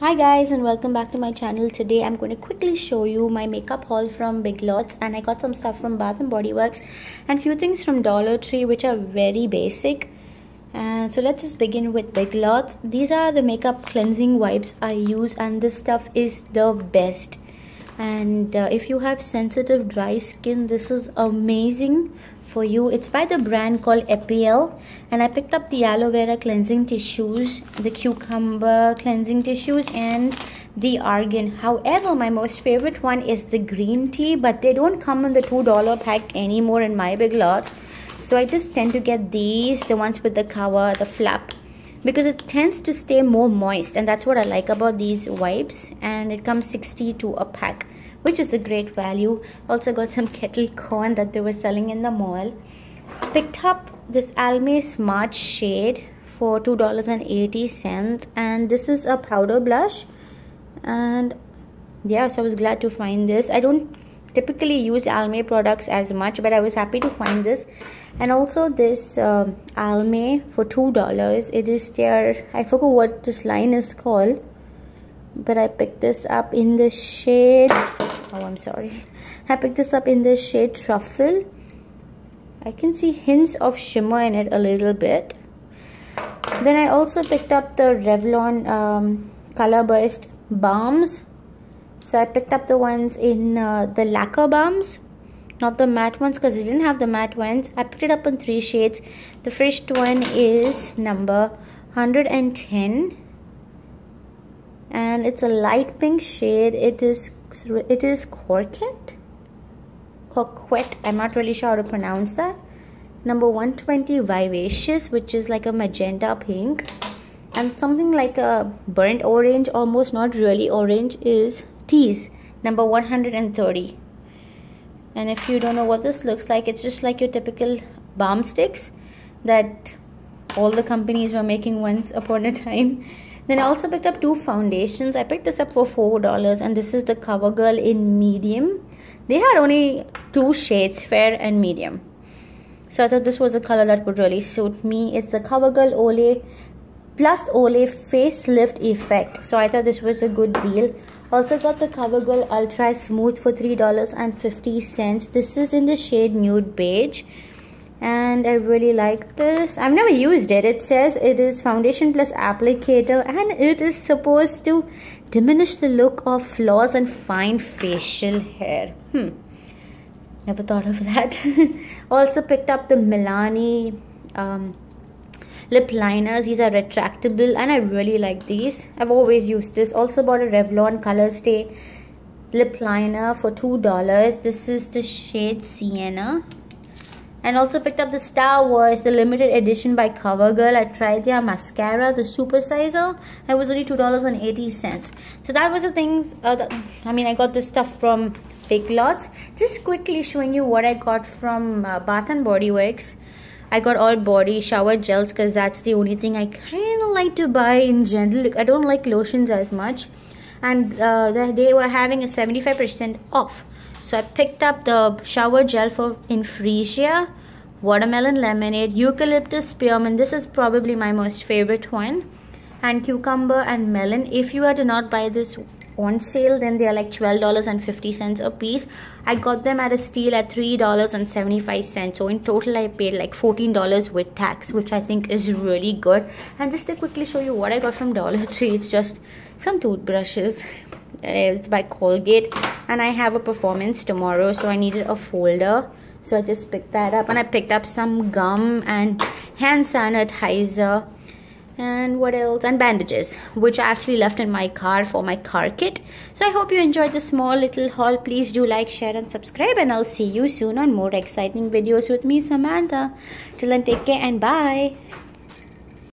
Hi guys and welcome back to my channel. Today I'm going to quickly show you my makeup haul from Big Lots and I got some stuff from Bath and Body Works and few things from Dollar Tree which are very basic. And so let's just begin with Big Lots. These are the makeup cleansing wipes I use and this stuff is the best. And uh, if you have sensitive dry skin, this is amazing for you. It's by the brand called Epielle. And I picked up the aloe vera cleansing tissues, the cucumber cleansing tissues, and the argan. However, my most favorite one is the green tea, but they don't come in the $2 pack anymore in my big lot. So I just tend to get these, the ones with the cover, the flap because it tends to stay more moist and that's what I like about these wipes and it comes 60 to a pack which is a great value. Also got some kettle corn that they were selling in the mall. Picked up this Almay Smart Shade for $2.80 and this is a powder blush. And yeah so I was glad to find this. I don't typically use Almay products as much but I was happy to find this. And also this um, Almay for two dollars. It is their I forgot what this line is called but I picked this up in the shade oh I'm sorry. I picked this up in the shade truffle. I can see hints of shimmer in it a little bit. Then I also picked up the Revlon um, color burst balms. So I picked up the ones in uh, the lacquer balms not the matte ones because I didn't have the matte ones. I picked it up in three shades. The first one is number 110 and it's a light pink shade. It is it is coquette coquette i'm not really sure how to pronounce that. Number 120 vivacious which is like a magenta pink. And something like a burnt orange almost not really orange is tease. Number 130 and if you don't know what this looks like it's just like your typical balm sticks that all the companies were making once upon a time then I also picked up two foundations. I picked this up for $4 and this is the CoverGirl in medium. They had only two shades, fair and medium. So I thought this was a color that would really suit me. It's the CoverGirl Olay plus Olay facelift effect. So I thought this was a good deal. Also got the CoverGirl Ultra Smooth for $3.50. This is in the shade Nude Beige and I really like this. I've never used it. It says it is foundation plus applicator and it is supposed to diminish the look of flaws and fine facial hair. Hmm. Never thought of that. also picked up the Milani um, lip liners. These are retractable and I really like these. I've always used this. Also bought a Revlon Color Stay lip liner for $2. This is the shade Sienna and also picked up the Star Wars, the limited edition by CoverGirl. I tried their mascara, the super sizer. It was only $2.80. So that was the things, uh, that, I mean, I got this stuff from Big Lots. Just quickly showing you what I got from uh, Bath and Body Works. I got all body shower gels because that's the only thing I kind of like to buy in general. I don't like lotions as much. And uh, they were having a 75% off. So I picked up the shower gel for in Freesia, watermelon lemonade, eucalyptus spearmint. This is probably my most favorite one. And cucumber and melon. If you were to not buy this on sale, then they are like $12.50 a piece. I got them at a steal at $3.75. So in total, I paid like $14 with tax, which I think is really good. And just to quickly show you what I got from Dollar Tree, it's just some toothbrushes it's by Colgate and I have a performance tomorrow so I needed a folder. So I just picked that up. And I picked up some gum and hand sanitizer and what else? And bandages which I actually left in my car for my car kit. So I hope you enjoyed the small little haul. Please do like share and subscribe. And I'll see you soon on more exciting videos with me Samantha. Till then take care and bye